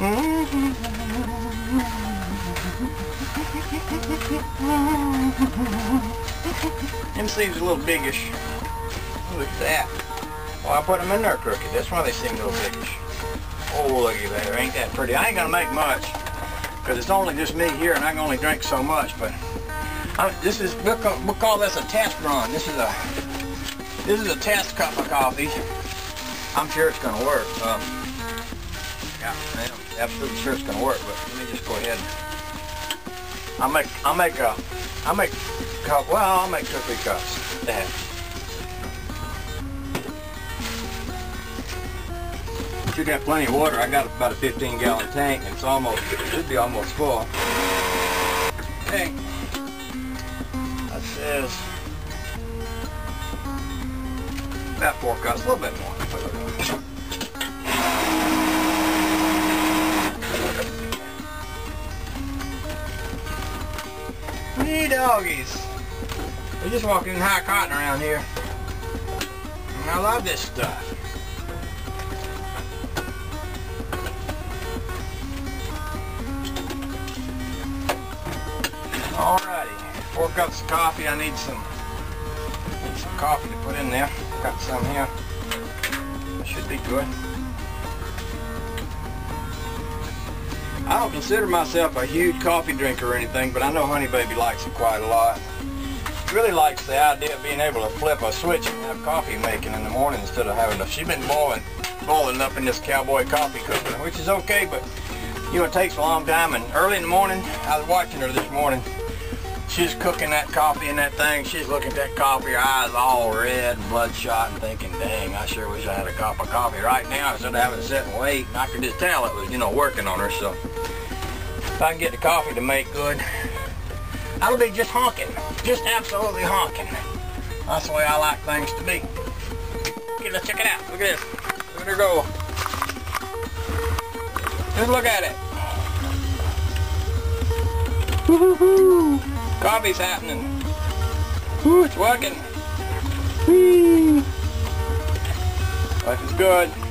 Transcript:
Them seems a little biggish. Look at that. Well, I put them in there crooked. That's why they seem a little biggish. Oh, looky there. Ain't that pretty? I ain't gonna make much. Because it's only just me here and I can only drink so much, but I, this is, we'll call, this a test run. This is a, this is a test cup of coffee. I'm sure it's gonna work. Absolutely sure it's gonna work, but let me just go ahead. I'll make, I'll make a, I'll make cup, well, I'll make two or three cups. That. Should have plenty of water. I got about a 15 gallon tank and it's almost, it should be almost full. Okay. That says about four cups, a little bit more. Doggies. We're just walking in high cotton around here. And I love this stuff. Alrighty, four cups of coffee. I need some, need some coffee to put in there. Got some here. Should be good. I don't consider myself a huge coffee drinker or anything, but I know Honey Baby likes it quite a lot. Really likes the idea of being able to flip a switch and have coffee making in the morning instead of having to, she's been boiling, boiling up in this cowboy coffee cooker, which is okay, but you know, it takes a long time, and early in the morning, I was watching her this morning, she's cooking that coffee in that thing. She's looking at that coffee, her eyes all red and bloodshot and thinking, dang, I sure wish I had a cup of coffee right now instead of having to sit and wait. And I could just tell it was, you know, working on her. So if I can get the coffee to make good, I'll be just honking. Just absolutely honking. That's the way I like things to be. Okay, let's check it out. Look at this. Look at her go. Just look at it. Woo-hoo-hoo. Coffee's happening. Ooh, it's working. Whee! Life is good.